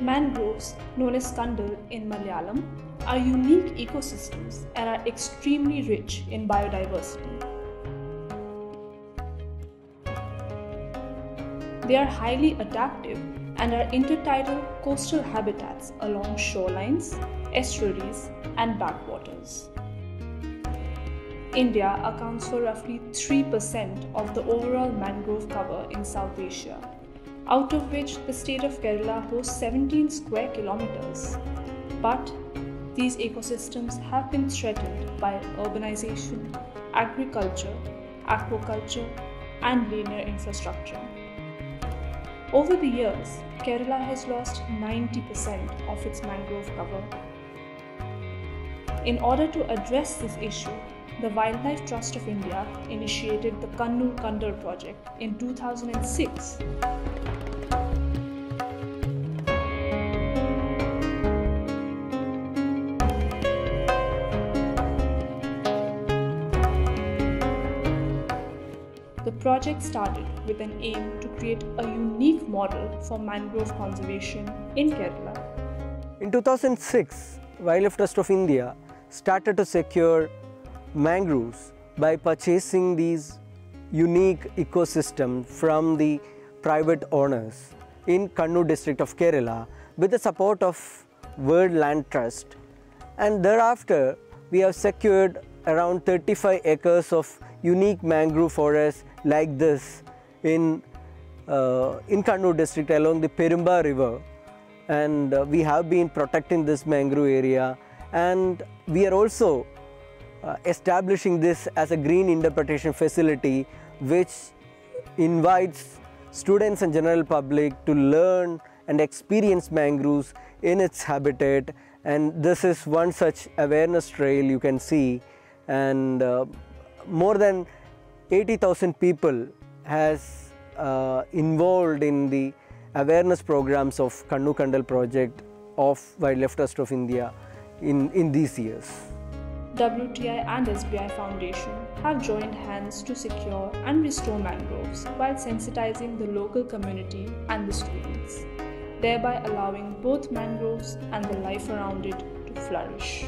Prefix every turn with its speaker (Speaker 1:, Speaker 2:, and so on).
Speaker 1: Mangroves, known as Kandal in Malayalam, are unique ecosystems and are extremely rich in biodiversity. They are highly adaptive and are intertidal coastal habitats along shorelines, estuaries, and backwaters. India accounts for roughly 3% of the overall mangrove cover in South Asia, out of which the state of Kerala hosts 17 square kilometers. But these ecosystems have been threatened by urbanization, agriculture, aquaculture, and linear infrastructure. Over the years, Kerala has lost 90% of its mangrove cover. In order to address this issue, the Wildlife Trust of India initiated the Kannur Kandal project in 2006. The project started with an aim to create a unique model for mangrove conservation in Kerala.
Speaker 2: In 2006, Wildlife Trust of India started to secure mangroves by purchasing these unique ecosystem from the private owners in Kannur district of Kerala with the support of World Land Trust. And thereafter we have secured around 35 acres of unique mangrove forests like this in uh, in Kannur district along the Perumba river. And uh, we have been protecting this mangrove area and we are also uh, establishing this as a green interpretation facility which invites students and general public to learn and experience mangroves in its habitat and this is one such awareness trail you can see and uh, more than 80,000 people has uh, involved in the awareness programs of Kannur Kandal project of Wildlife Trust of India in, in these years.
Speaker 1: WTI and SBI Foundation have joined hands to secure and restore mangroves while sensitizing the local community and the students, thereby allowing both mangroves and the life around it to flourish.